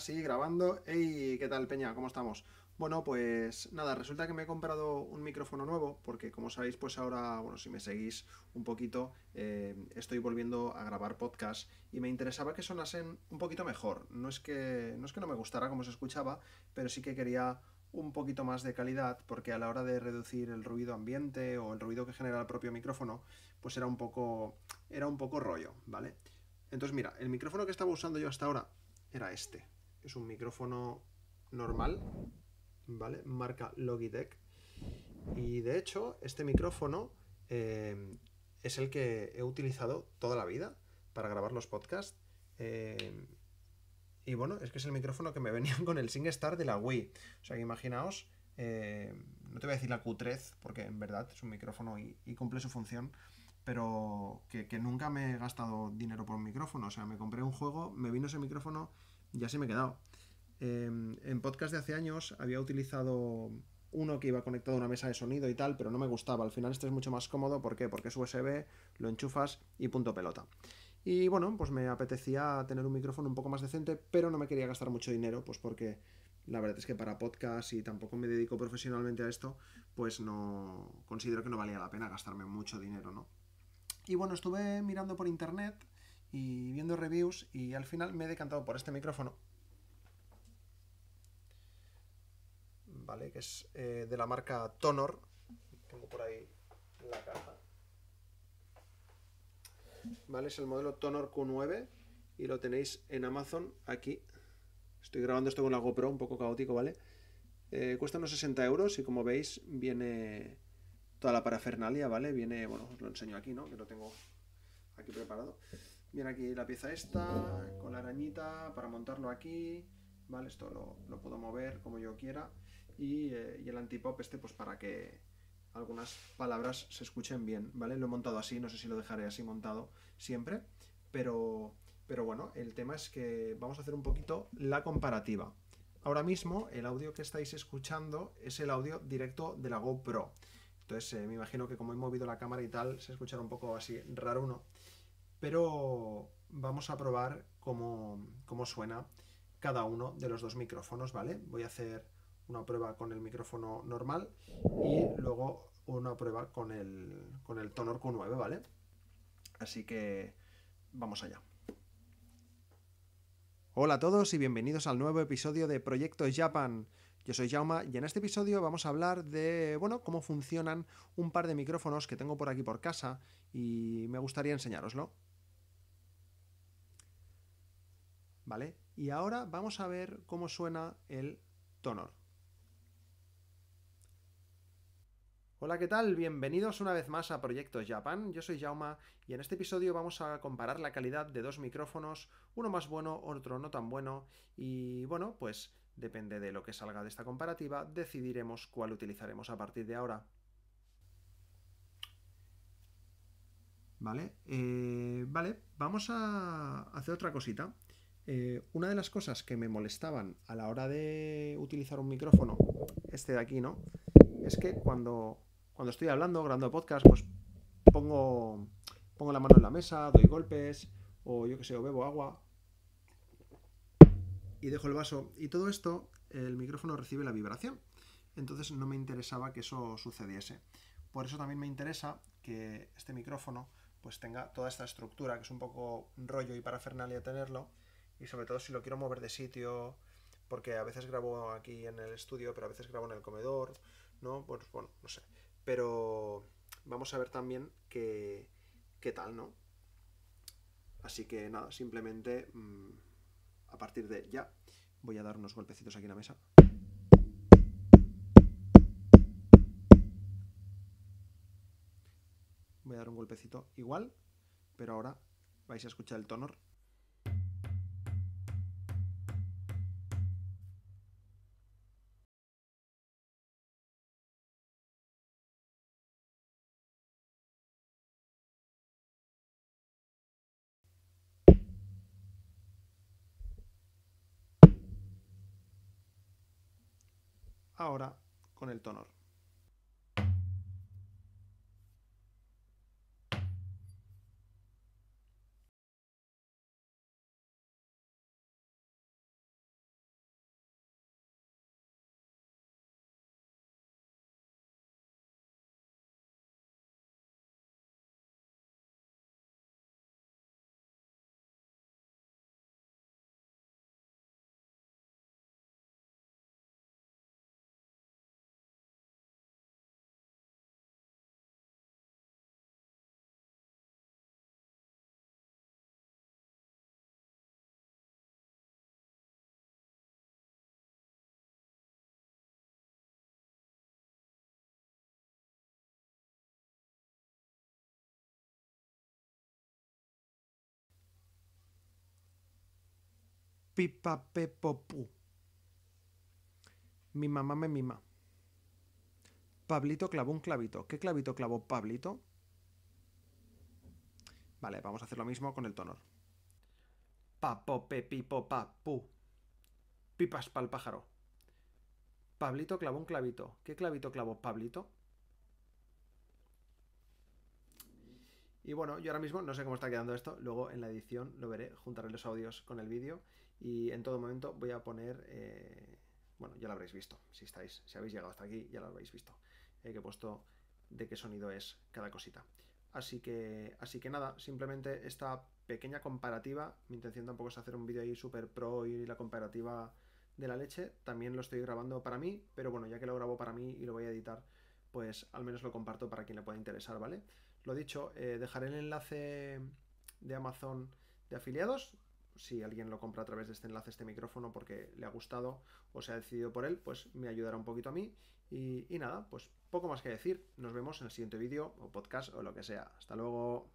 sí, grabando. Hey, ¿qué tal, Peña? ¿Cómo estamos? Bueno, pues nada, resulta que me he comprado un micrófono nuevo, porque como sabéis, pues ahora, bueno, si me seguís un poquito, eh, estoy volviendo a grabar podcast y me interesaba que sonasen un poquito mejor. No es que no es que no me gustara como se escuchaba, pero sí que quería un poquito más de calidad, porque a la hora de reducir el ruido ambiente o el ruido que genera el propio micrófono, pues era un poco era un poco rollo, ¿vale? Entonces, mira, el micrófono que estaba usando yo hasta ahora era este es un micrófono normal, ¿vale? Marca Logitech. Y de hecho, este micrófono eh, es el que he utilizado toda la vida para grabar los podcasts. Eh, y bueno, es que es el micrófono que me venía con el SingStar de la Wii. O sea que imaginaos, eh, no te voy a decir la Q3, porque en verdad es un micrófono y, cumple su función, pero que, que, nunca me he gastado dinero por un micrófono. O sea, me compré un juego, me vino ese micrófono ya se me he quedado. Em, en podcast de hace años había utilizado uno que iba conectado a una mesa de sonido y tal, pero no me gustaba. Al final este es mucho más cómodo. ¿Por qué? Porque es USB, lo enchufas y punto pelota. Y bueno, pues me apetecía tener un micrófono un poco más decente, pero no me quería gastar mucho dinero, pues porque la verdad es que para podcast y tampoco me dedico profesionalmente a esto, pues no considero que no valía la pena gastarme mucho dinero, ¿no? Y bueno, estuve mirando por internet y viendo reviews y al final me he decantado por este micrófono. Vale, que es eh, de la marca Tonor. Tengo por ahí la caja. Vale, es el modelo Tonor Q9 y lo tenéis en Amazon aquí. Estoy grabando esto con la GoPro, un poco caótico, ¿vale? Eh, cuesta unos 60 euros y como veis viene toda la parafernalia, ¿vale? Viene, bueno, os lo enseño aquí, ¿no? Que lo tengo aquí preparado. Viene aquí la pieza esta, con la arañita, para montarlo aquí, ¿vale? Esto lo, puedo mover como yo quiera. Eh, y, el antipop este, pues para que algunas palabras se escuchen bien, ¿vale? Lo he montado así, no sé si lo dejaré así montado siempre, pero, pero bueno, el tema es que vamos a hacer un poquito la comparativa. Ahora mismo el audio que estáis escuchando es el audio directo de la GoPro. Entonces eh, me imagino que como he movido la cámara y tal, se escuchará un poco así raro, ¿no? pero vamos a probar cómo, suena cada uno de los dos micrófonos, ¿vale? Voy a hacer una prueba con el micrófono normal y luego una prueba con el, con el Tonor Q9, ¿vale? Así que vamos allá. Hola a todos y bienvenidos al nuevo episodio de Proyecto Japan. Yo soy Jauma y en este episodio vamos a hablar de, bueno, cómo funcionan un par de micrófonos que tengo por aquí por casa y me gustaría enseñároslo. ¿vale? Y ahora vamos a ver cómo suena el tonor. Hola, ¿qué tal? Bienvenidos una vez más a Proyectos Japan. Yo soy Jauma y en este episodio vamos a comparar la calidad de dos micrófonos, uno más bueno, otro no tan bueno, y bueno, pues depende de lo que salga de esta comparativa, decidiremos cuál utilizaremos a partir de ahora. Vale, eh, vale, vamos a hacer otra cosita. Eh, una de las cosas que me molestaban a la hora de utilizar un micrófono, este de aquí, ¿no? Es que cuando, cuando estoy hablando, grabando podcast, pues pongo, pongo la mano en la mesa, doy golpes, o yo que sé, o bebo agua, y dejo el vaso. Y todo esto, el micrófono recibe la vibración. Entonces no me interesaba que eso sucediese. Por eso también me interesa que este micrófono pues tenga toda esta estructura, que es un poco rollo y parafernalia tenerlo, y sobre todo si lo quiero mover de sitio, porque a veces grabo aquí en el estudio, pero a veces grabo en el comedor, ¿no? Pues bueno, no sé. Pero vamos a ver también qué, qué tal, ¿no? Así que nada, simplemente mm, a partir de ya voy a dar unos golpecitos aquí en la mesa. Voy a dar un golpecito igual, pero ahora vais a escuchar el tonor ahora con el tonor. Pipa pepopu. Mi mamá me mima. Pablito clavó un clavito. ¿Qué clavito clavó Pablito? Vale, vamos a hacer lo mismo con el tonor. Pa, po, pe, pipo, pa, pu. Pipas pa'l pájaro. Pablito clavó un clavito. ¿Qué clavito clavó Pablito? Y bueno, yo ahora mismo no sé cómo está quedando esto. Luego en la edición lo veré, juntaré los audios con el vídeo. Y en todo momento voy a poner. eh, bueno, ya lo habréis visto. Si estáis, si habéis llegado hasta aquí, ya lo habréis visto. eh, que he puesto de qué sonido es cada cosita. Así que, así que nada, simplemente esta pequeña comparativa. Mi intención tampoco es hacer un vídeo ahí super pro y la comparativa de la leche. También lo estoy grabando para mí, pero bueno, ya que lo grabo para mí y lo voy a editar, pues al menos lo comparto para quien le pueda interesar, ¿vale? Lo dicho, eh, dejaré el enlace de Amazon de afiliados. Si alguien lo compra a través de este enlace, este micrófono, porque le ha gustado o se ha decidido por él, pues me ayudará un poquito a mí. Y, nada, pues poco más que decir. Nos vemos en el siguiente vídeo o podcast o lo que sea. Hasta luego.